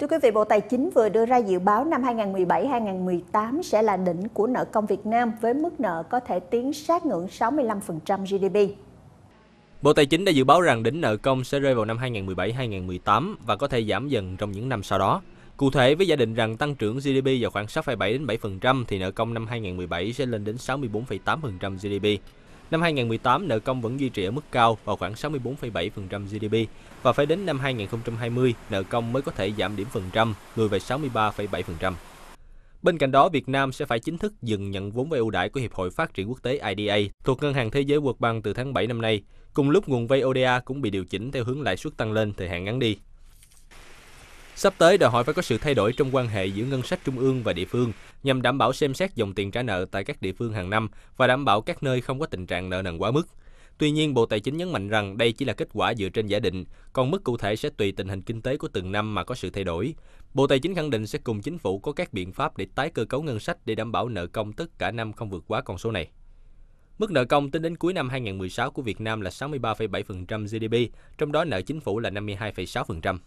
Thưa quý vị, Bộ Tài chính vừa đưa ra dự báo năm 2017-2018 sẽ là đỉnh của nợ công Việt Nam với mức nợ có thể tiến sát ngưỡng 65% GDP. Bộ Tài chính đã dự báo rằng đỉnh nợ công sẽ rơi vào năm 2017-2018 và có thể giảm dần trong những năm sau đó. Cụ thể, với giả định rằng tăng trưởng GDP vào khoảng 6,7 đến 7% thì nợ công năm 2017 sẽ lên đến 64,8% GDP. Năm 2018, nợ công vẫn duy trì ở mức cao vào khoảng 64,7% GDP và phải đến năm 2020, nợ công mới có thể giảm điểm phần trăm, lùi về 63,7%. Bên cạnh đó, Việt Nam sẽ phải chính thức dừng nhận vốn vay ưu đãi của Hiệp hội Phát triển Quốc tế IDA thuộc Ngân hàng Thế giới World Bank từ tháng 7 năm nay. Cùng lúc nguồn vay ODA cũng bị điều chỉnh theo hướng lãi suất tăng lên thời hạn ngắn đi. Sắp tới đòi hỏi phải có sự thay đổi trong quan hệ giữa ngân sách trung ương và địa phương nhằm đảm bảo xem xét dòng tiền trả nợ tại các địa phương hàng năm và đảm bảo các nơi không có tình trạng nợ nần quá mức. Tuy nhiên, Bộ Tài chính nhấn mạnh rằng đây chỉ là kết quả dựa trên giả định, còn mức cụ thể sẽ tùy tình hình kinh tế của từng năm mà có sự thay đổi. Bộ Tài chính khẳng định sẽ cùng chính phủ có các biện pháp để tái cơ cấu ngân sách để đảm bảo nợ công tất cả năm không vượt quá con số này. Mức nợ công tính đến cuối năm 2016 của Việt Nam là 63,7% GDP, trong đó nợ chính phủ là 52,6%.